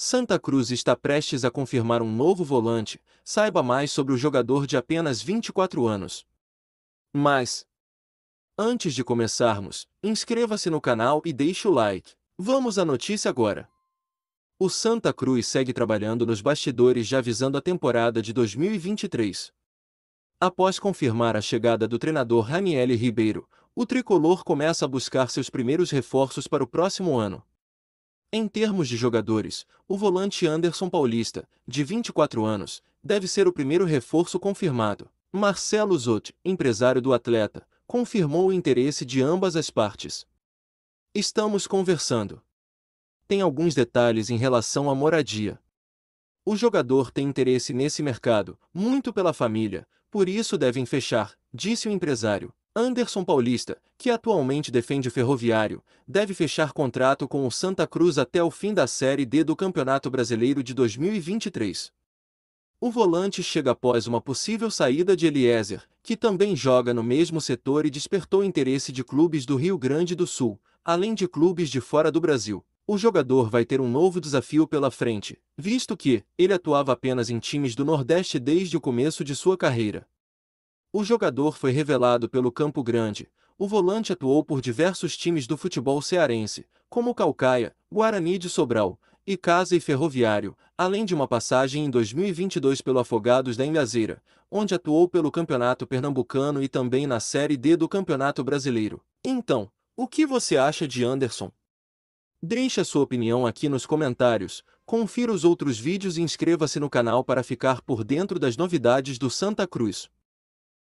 Santa Cruz está prestes a confirmar um novo volante, saiba mais sobre o jogador de apenas 24 anos. Mas, antes de começarmos, inscreva-se no canal e deixe o like. Vamos à notícia agora. O Santa Cruz segue trabalhando nos bastidores já visando a temporada de 2023. Após confirmar a chegada do treinador Raniel Ribeiro, o tricolor começa a buscar seus primeiros reforços para o próximo ano. Em termos de jogadores, o volante Anderson Paulista, de 24 anos, deve ser o primeiro reforço confirmado. Marcelo Zotti, empresário do atleta, confirmou o interesse de ambas as partes. Estamos conversando. Tem alguns detalhes em relação à moradia. O jogador tem interesse nesse mercado, muito pela família, por isso devem fechar, disse o empresário. Anderson Paulista, que atualmente defende o Ferroviário, deve fechar contrato com o Santa Cruz até o fim da Série D do Campeonato Brasileiro de 2023. O volante chega após uma possível saída de Eliezer, que também joga no mesmo setor e despertou interesse de clubes do Rio Grande do Sul, além de clubes de fora do Brasil. O jogador vai ter um novo desafio pela frente, visto que ele atuava apenas em times do Nordeste desde o começo de sua carreira. O jogador foi revelado pelo Campo Grande. O volante atuou por diversos times do futebol cearense, como Calcaia, Guarani de Sobral, Icasa e Ferroviário, além de uma passagem em 2022 pelo Afogados da Inhazeira, onde atuou pelo Campeonato Pernambucano e também na Série D do Campeonato Brasileiro. Então, o que você acha de Anderson? Deixe a sua opinião aqui nos comentários, confira os outros vídeos e inscreva-se no canal para ficar por dentro das novidades do Santa Cruz.